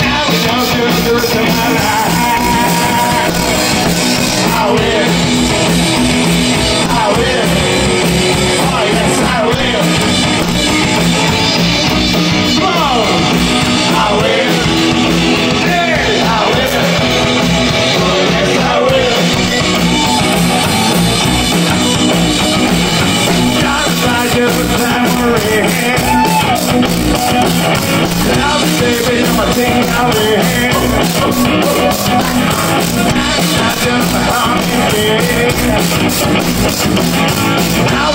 Now we know. Now